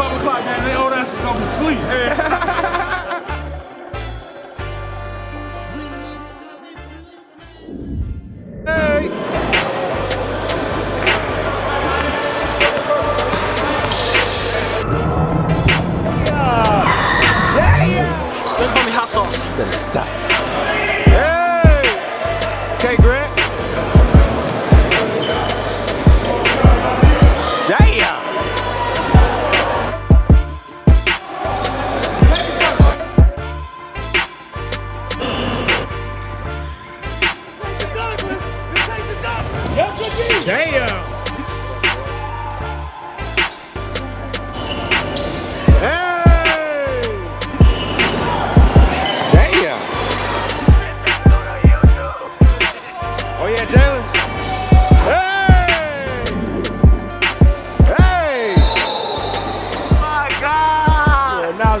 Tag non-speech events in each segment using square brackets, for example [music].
12 o'clock, man. They old asses be asleep. They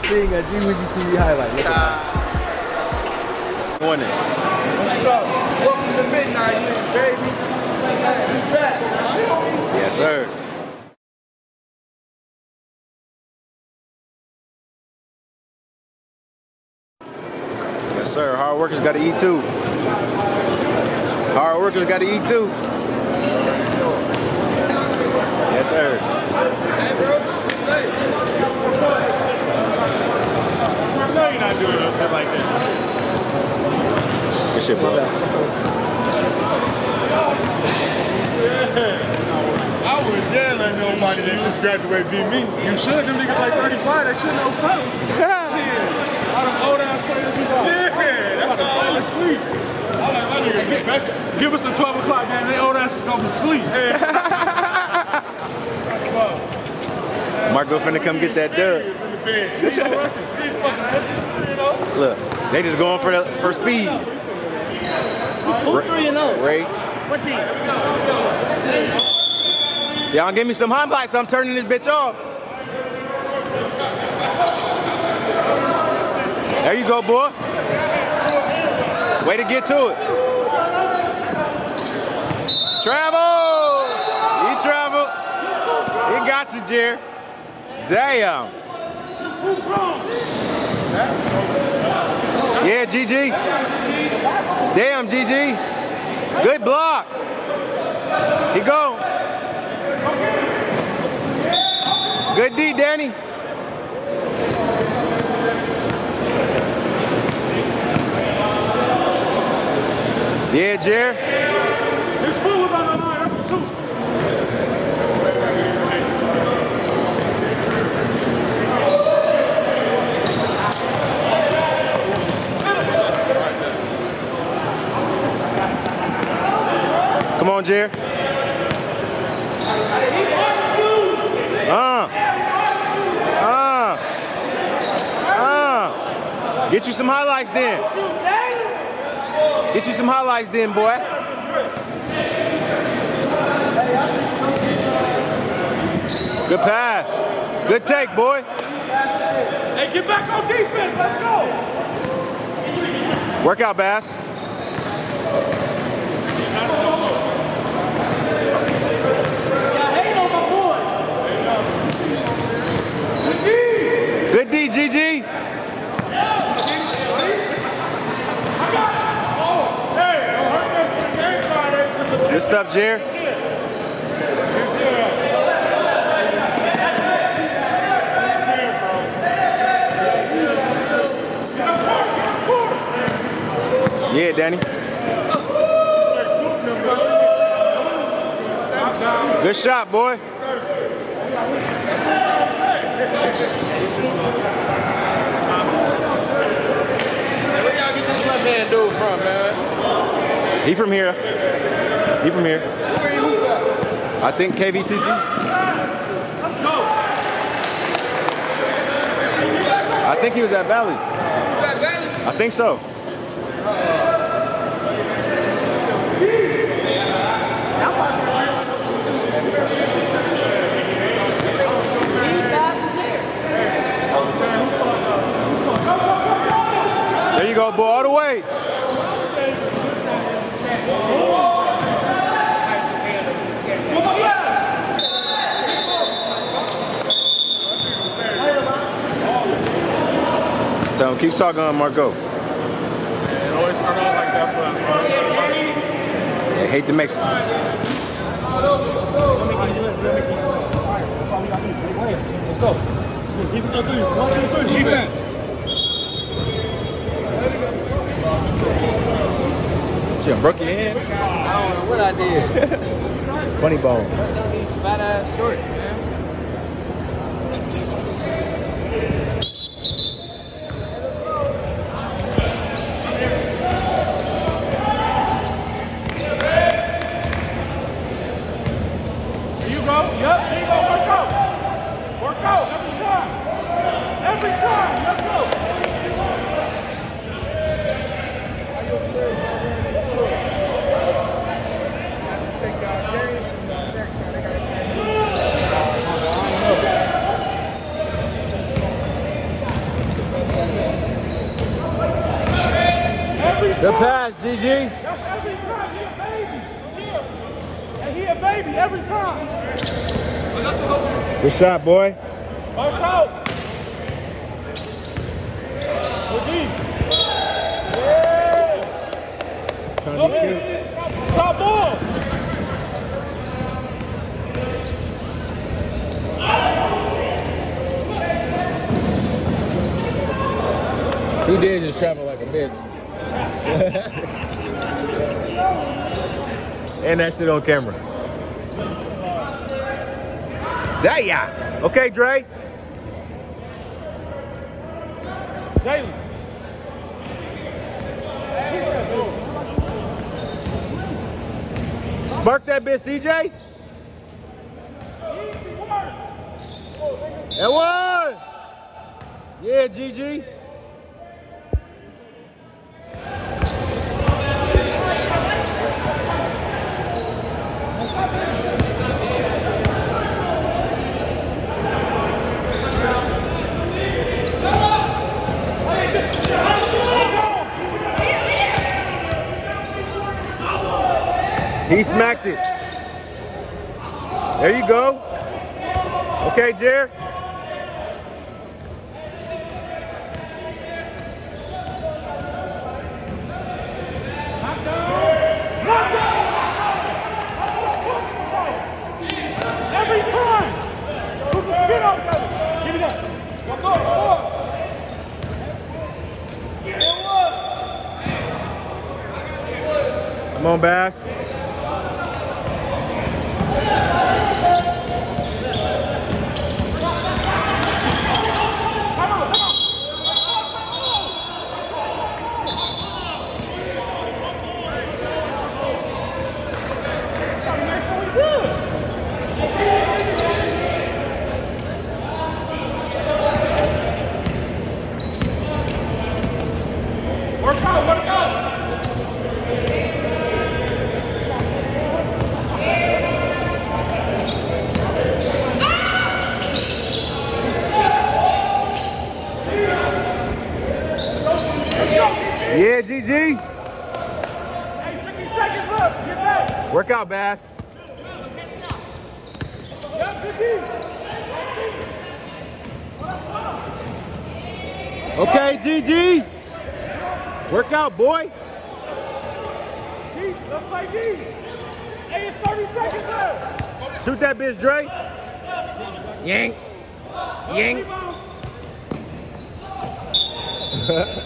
I'm seeing a G Weezy TV highlight. Look at that. Won it. What's up? Welcome to Midnight League, baby. Yes, sir. Yes, sir. Hard workers got to eat too. Hard workers got to eat too. Yes, sir. Know you're not doing no shit like that. Good shit, bro. I wouldn't dare let nobody that just graduated beat me. You should. Them niggas like 35, they should know something. Shit. All them old ass players be like, Yeah, that's all. fall asleep. I like my nigga get. Give us the 12 o'clock, man. They old ass is gonna be asleep. [laughs] Marco finna come get that dub. It's in the bed. See your record. These fucking. Look, they just going for the for speed. Who 3 and 0? Ray, What team? y'all give me some highlights. I'm turning this bitch off. There you go, boy. Way to get to it. Travel. He traveled. He got you, Jer. Damn. Yeah, GG. Damn, GG. Good block. He go. Good D, Danny. Yeah, Jer. His foot was on the line. That's the truth. Come on. Uh. Uh. Uh. Get you some highlights then. Get you some highlights then, boy. Good pass. Good take, boy. Hey, get back on defense. Let's go. Workout, Bass. Good D, GG. Good stuff, Jer. Yeah, Danny. Good shot, boy. Where y'all get this left hand dude from, man? He from here. He from here. Where you? I think KVCC. I think he was at Valley? I think so. you go, boy, all the way. Tell him, keep talking on Marco. Yeah, always start off like that for uh, hate the Mexicans. Let's go. Defense on three. One, two, three. Defense. You broke your hand? I don't know what I did. Funny bone. Fat ass shorts, man. There you go. Yep. There you go. Work out. Work out every time. Every time. Let's go. Take y'all game and uh, next time they gotta Good pass, GG. That's every time. He a baby. Here. And he a baby every time. Good shot, boy. Watch out. We're deep. Yeah. Trying to get ahead. Stop ball. He did just travel like a bitch. and that shit on camera. Daya. Okay, Dre. Jalen. Spark that bitch, CJ. That one. Yeah, GG. He smacked it. There you go. Okay, Jer. Come on, Put the spin out there. Give me that. One more. One more. Come on, Bass. Work out. Work out. Yeah, GG. Hey, 50 seconds left. Get back. Work out, Bass. Yeah, 50. Okay, GG. Work out, boy. Let's play deep. Hey, it's 30 seconds left. Shoot that bitch, Dre. Yank. Yank.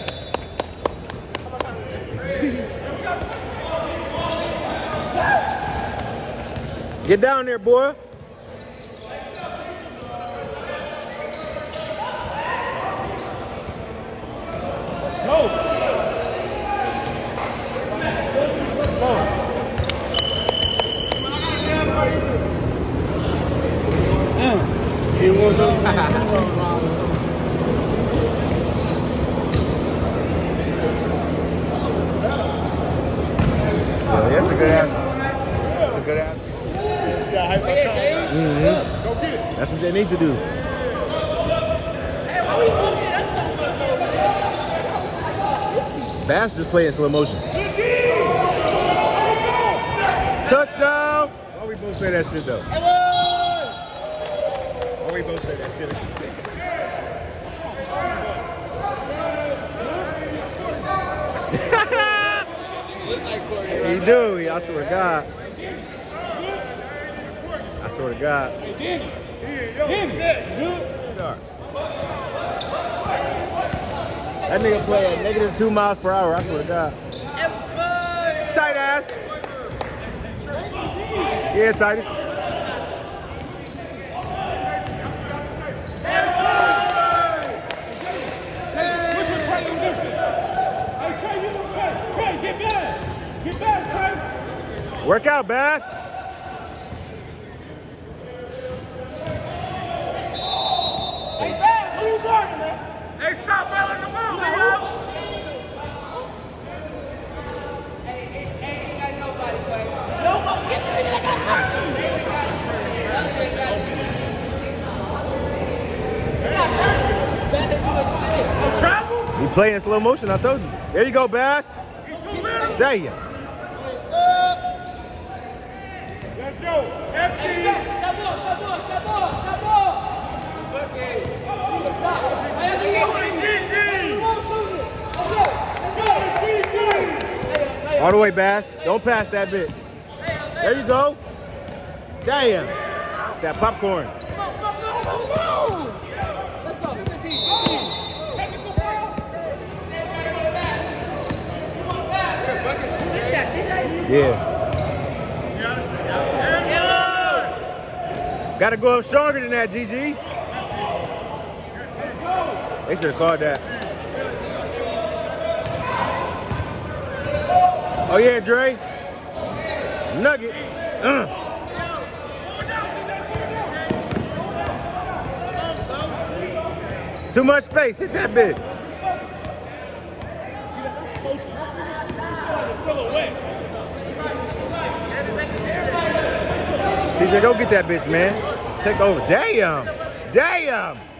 [laughs] Get down there, boy. Yeah, that's a good ass. Mm-hmm. That's what they need to do. Bass just playing slow motion. Touchdown! Why we both say that shit though? Why we both say that shit? [laughs] he do, I swear to God. Swear to God. Denny. Denny. Good. That nigga play at negative two miles per hour. I swear to God. Tight ass. Yeah, Titus. Hey, what you Trey you lifting? Hey, Trey, you look Trey. Trey, get back. Get back, Trey. Work out, Bass. Hey, back. Who you guarding, man? Hey, stop bailing the move, man. Travel? You play in slow motion, I told you. There you go, Bass. You too little? Tell you. Let's go. FD. All the way, Bass. Don't pass that bit. There you go. Damn. It's that popcorn. Yeah. Gotta go up stronger than that, GG. They should have called that. Oh yeah, Dre. Nuggets. Uh. Too much space. Hit that bit. CJ, go get that bitch, man. Take over. Damn. Damn.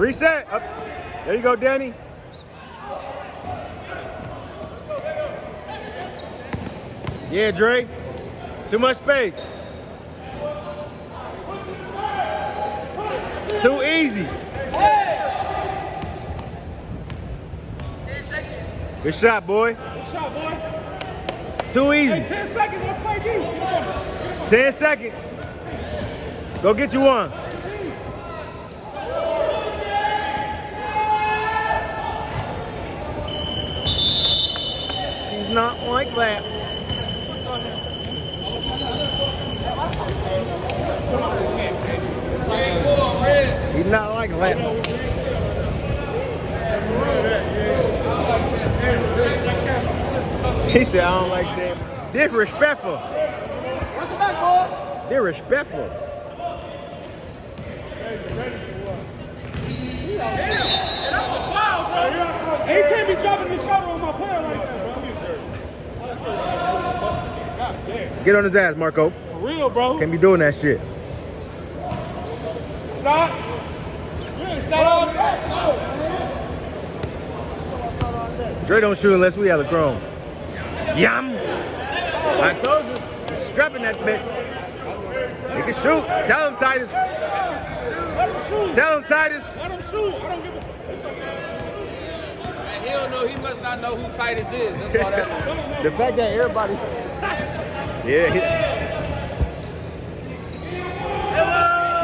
Reset. Up. There you go, Danny. Yeah, Dre. Too much space. Too easy. Good shot, boy. Good shot, boy. Too Hey, easy. 10 seconds. Let's play D. 10 seconds. Go get you one. Not like that. He's not like that. He said, I don't like saying. Disrespectful. Disrespectful. He can't be dropping the shoulder on my player like that. Get on his ass, Marco. For real, bro. Can't be doing that shit. Shot. We ain't all back. Dre don't shoot unless we have the chrome. Yum. I told you. He's scrapping that bit. He can shoot. Tell him, Titus. Let him shoot. Tell him, Titus. Let him shoot. I don't give a he don't know. He must not know who Titus is. That's all that. [laughs] the fact that everybody. yeah. he-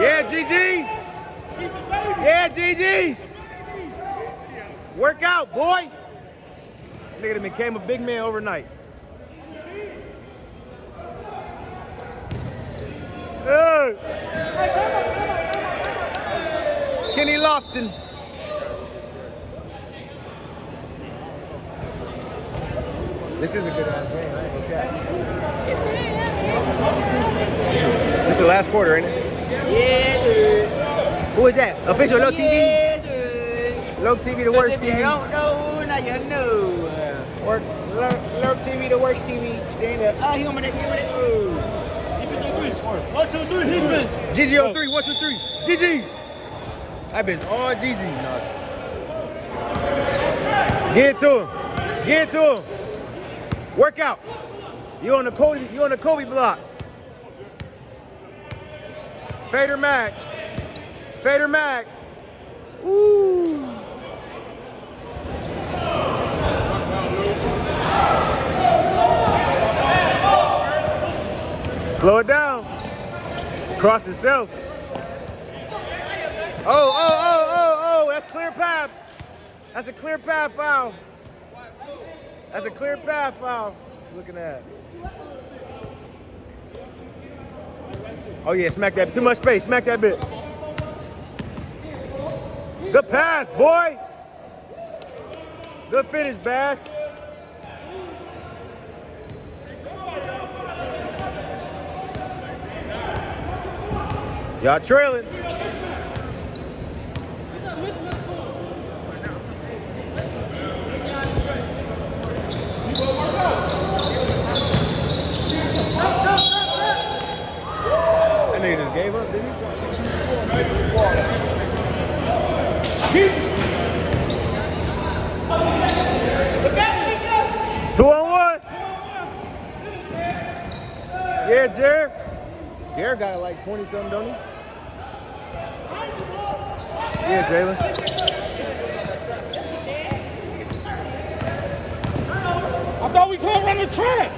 Yeah, GG. Yeah, GG. Work out, boy. Nigga became a big man overnight. Hey. Kenny Lofton. This is a good ass game. Okay. ain't. This is, this the last quarter, ain't it? Yeah, dude. Who is that? Official Low TV? Yeah, dude. Low TV, the worst If you TV. don't know, now you know. Work, low, low TV, the worst TV. Stand up. Oh, he on it, he on it. Defense on three. One, two, three, defense. GG on three, one, two, three. GG. That bitch all GG. No, Get to him. Get to him. Work out. You on the Kobe, you on the Kobe block. Fader Max. Fader Max. Ooh. Slow it down. Cross itself. Oh, oh, oh, oh, oh, that's clear path. That's a clear path foul. That's a clear path foul. Looking at. Oh yeah, smack that. Too much space. Smack that bit. Good pass, boy. Good finish, Bass. Y'all trailing. Two on one. Yeah, Jared. Jared got like 20 something, don't he? Yeah, Jalen. I we couldn't run the track.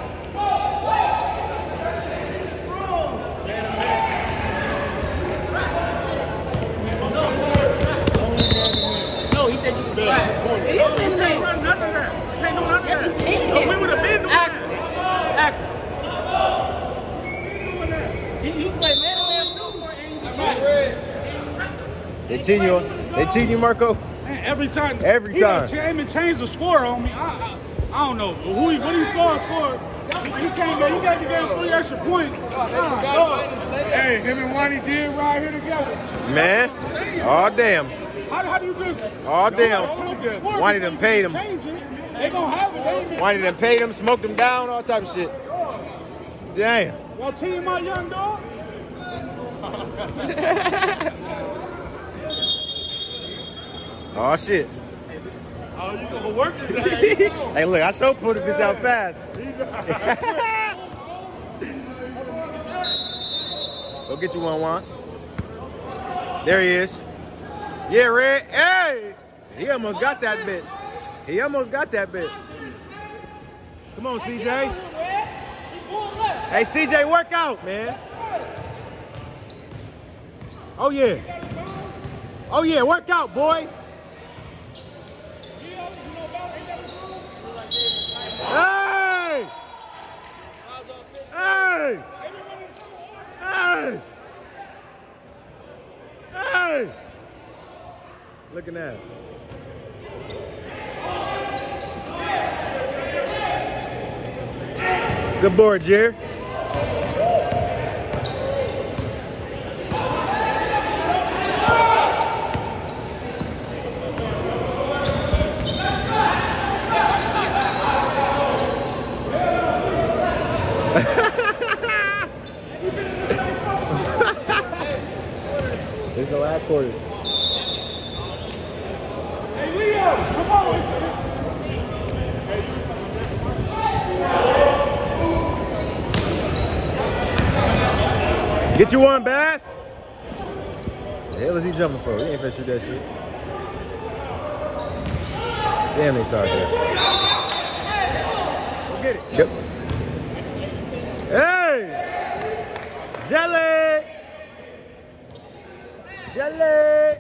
No, he said you could try. It is been Can't there. run nothing there. Can't do nothing Yes, you can. We would have been doing Ask that. him. Ask. You, you play man to man Newport and he's a track. They cheating you. They cheating you, Marco. Man, every time. Every he done time. cha- even changed the score on me. I, I, I don't know who he, what he saw score. He, he came in. He got to get three extra points. Ah. Hey, him and Wani did ride here together. Man. Oh, damn. How, how do you just? Oh, damn. Don't look at the score Wani because done paid him. Change it. They gonna have it. They ain't even- them paid them, smoked them down, all type of shit. Damn. Y'all team my young dog. [laughs] Oh shit. Oh, you gonna work ass. [laughs] Hey, look, I sure put this out fast. [laughs] Go get you one, Juan. There he is. Yeah, Red. Hey! He almost got that bitch. He almost got that bitch. Come on, CJ. Hey, CJ, work out, man. Oh, yeah. Oh, yeah, work out, boy. Hey! Hey! Hey! Hey! Looking at it. Good board, Jer. [laughs] This is the last quarter. Hey, Leo, come on. Get you one, Bass. The hell is he jumping for? He ain't finna shoot that shit. Damn, they sorry there. Go get it. Yep. Hey! Jelly! Jelly!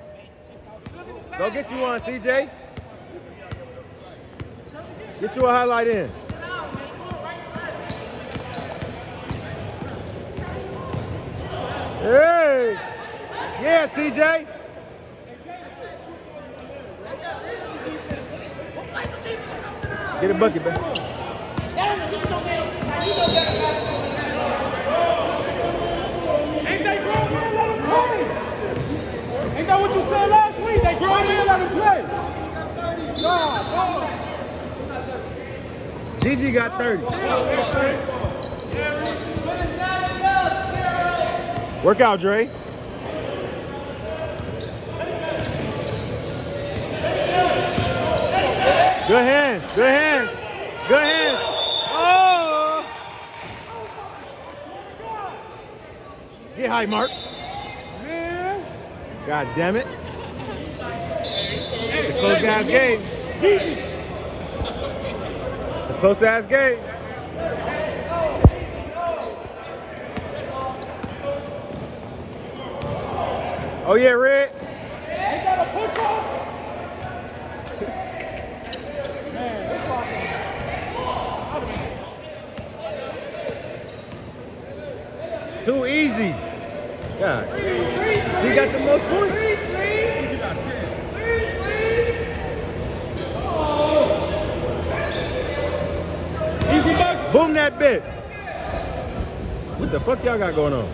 Go get you one, CJ. Get you a highlight in. Hey! Yeah, CJ. Get a bucket, man. Ain't they grown men let him play? Ain't what you said last week? They grown men let him play. God, God. Gigi got 30. Work out, Dre. Good hands. Good hands. Good hands. Oh! Get high, Mark. God damn it. It's a close ass game. It's a close ass game. Oh yeah, Red. Too easy. God got the most points. Easy bucket. Boom that bit. What the fuck y'all got going on?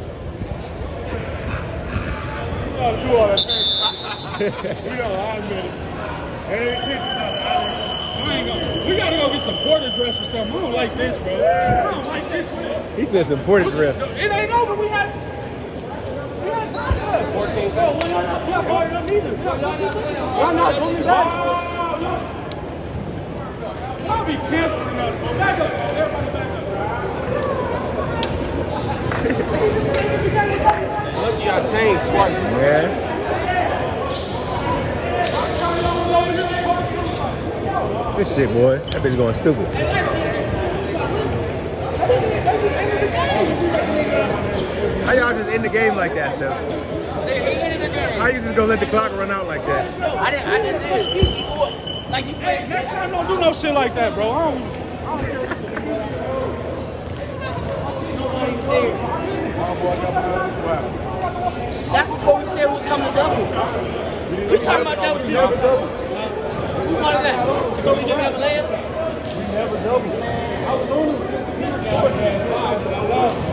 You gotta do all that thing. we I admit it. It ain't teaching us. I ain't gonna. We gotta go get some border dress or something. I don't like this, bro. I don't like this shit. He said some Portage ref. It ain't over. We had. We had time left. 14 seconds. We're not. Y'all. Y'all. Back up. Everybody back up. Look, y'all changed twice. Shit, boy. That bitch going stupid. How y'all just end the game like that, Steph? How you just gonna let the clock run out like that? I didn't, I didn't do it. He, he fought. Like he Hey, next time don't do no shit like that, bro. I don't, I don't care what That's before we said who's coming to doubles. We talking about doubles. Who won that? So we can have a layup? day,